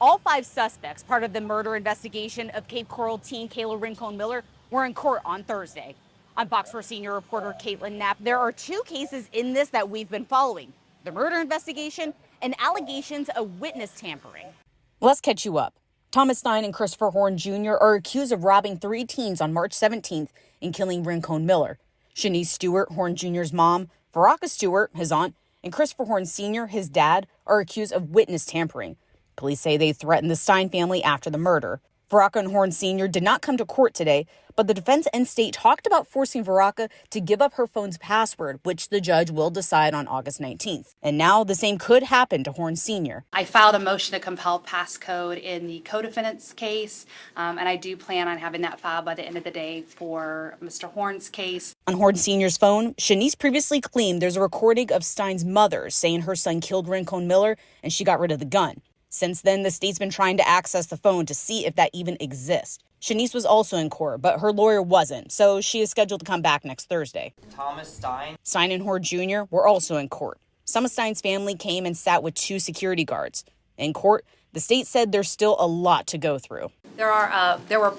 All five suspects, part of the murder investigation of Cape Coral teen Kayla Rincon Miller, were in court on Thursday. I'm Fox 4 senior reporter Caitlin Knapp. There are two cases in this that we've been following the murder investigation and allegations of witness tampering. Let's catch you up. Thomas Stein and Christopher Horne Jr. are accused of robbing three teens on March 17th and killing Rincon Miller. Shanice Stewart, Horne Jr.'s mom, Veraka Stewart, his aunt, and Christopher Horne Sr., his dad, are accused of witness tampering. Police say they threatened the Stein family after the murder. Veraka and Horne Sr. did not come to court today, but the defense and state talked about forcing Veraka to give up her phone's password, which the judge will decide on August 19th. And now the same could happen to Horne Sr. I filed a motion to compel passcode in the co-defendant's case, um, and I do plan on having that filed by the end of the day for Mr. Horne's case. On Horne Sr.'s phone, Shanice previously claimed there's a recording of Stein's mother saying her son killed Rincon Miller and she got rid of the gun. Since then, the state's been trying to access the phone to see if that even exists. Shanice was also in court, but her lawyer wasn't, so she is scheduled to come back next Thursday. Thomas Stein. Stein and Horne Jr. were also in court. Some of Stein's family came and sat with two security guards. In court, the state said there's still a lot to go through. There are uh, there were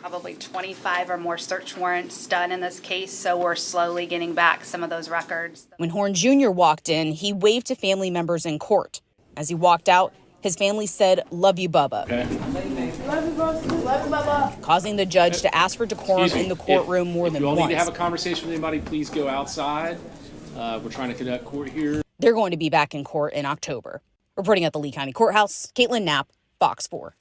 probably 25 or more search warrants done in this case, so we're slowly getting back some of those records. When Horne Jr. walked in, he waved to family members in court. As he walked out, his family said, Love you, Bubba. Okay. Love you, boss. Love you, Bubba. Causing the judge to ask for decorum me. in the courtroom if, more if than you all once. need to have a conversation with anybody, please go outside. Uh, we're trying to conduct court here. They're going to be back in court in October. Reporting at the Lee County Courthouse, Caitlin Knapp, Fox 4.